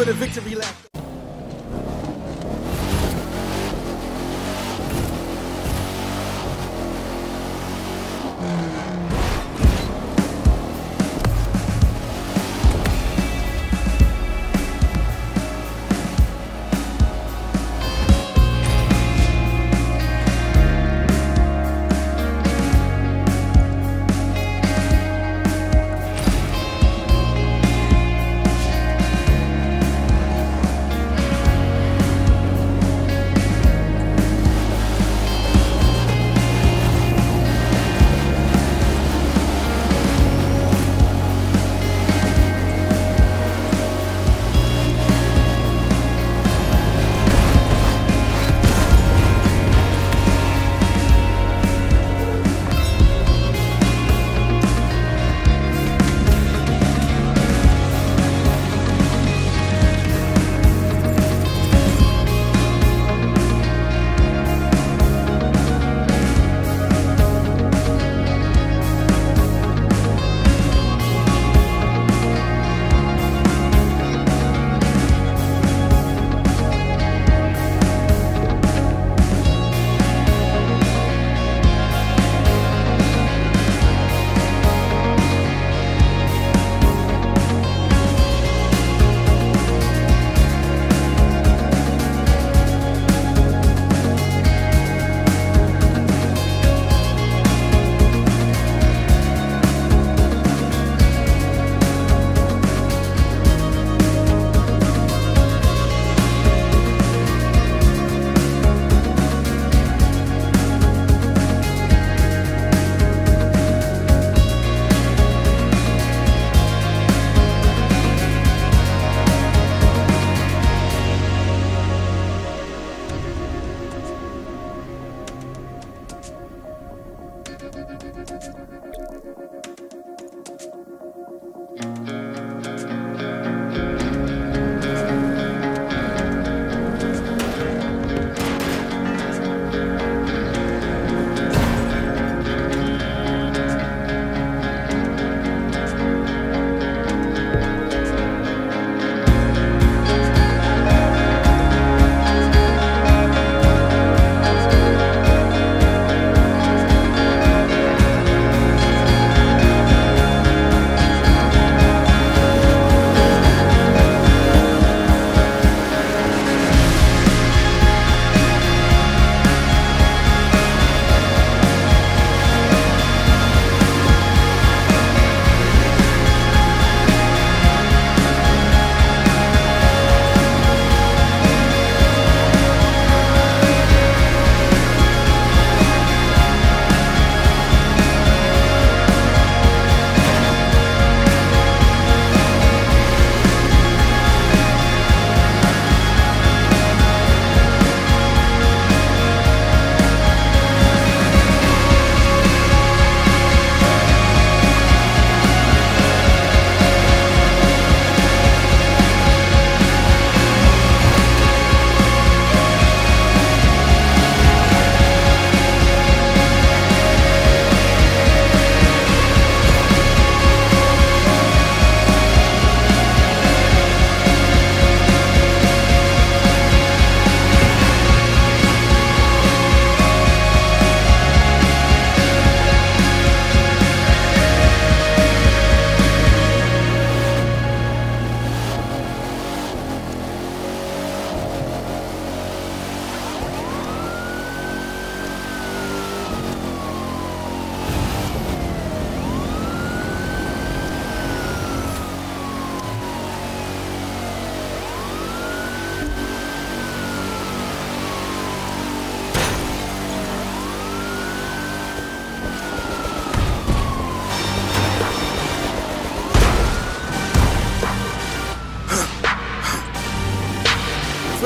for the victory lap. For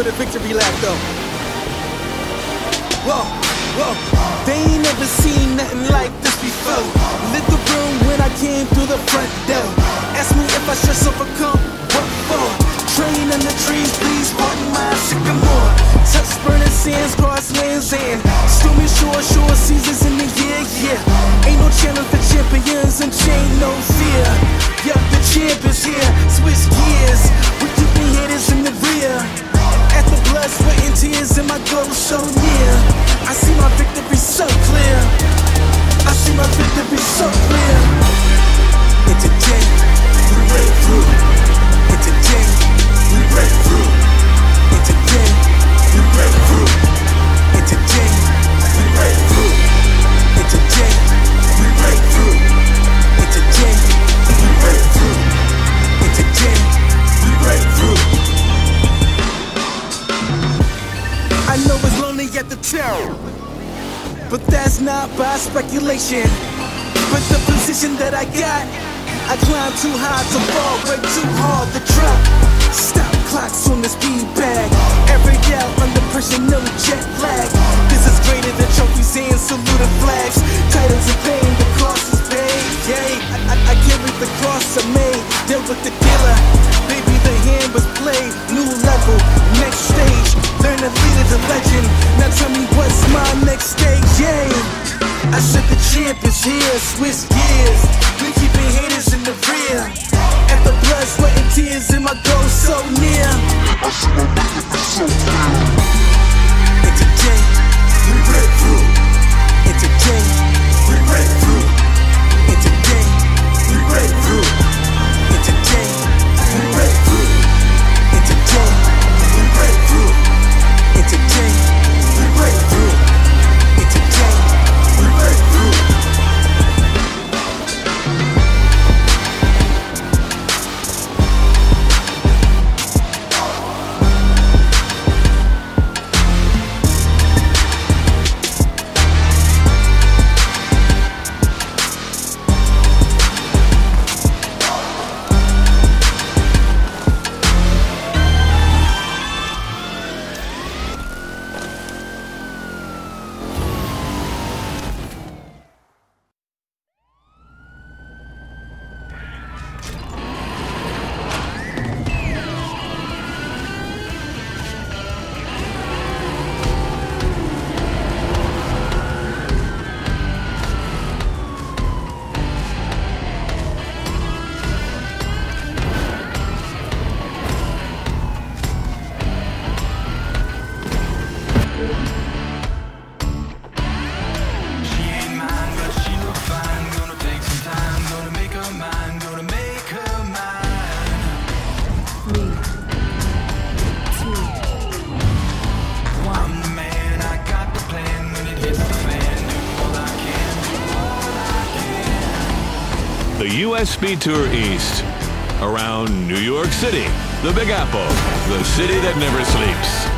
the victory lap though. Whoa, whoa. They ain't never seen nothing like this before. Lit the room when I came through the front door. Ask me if I stress overcome, what for? Train in the trees, please pardon my sycamore. Touch burning sands, cross lands, and stormy shore, shore seasons in the year, yeah. Ain't no challenge for champions and chain no fear. Yeah, the champ is here. Switch gears, we keeping haters at the blood, sweat, and tears in my goal so near I see my victory so clear. Not by speculation. But the position that I got, I climb too high to fall, way too hard to drop. Stop clocks on the speed bag. Every out under pressure, no jet lag. This is greater than trophies and saluted flags. Titles of fame, the cost is paid. Yay, I, I, I carry the cross I made. Deal with the killer. Is U.S. Speed Tour East. Around New York City, the Big Apple, the city that never sleeps.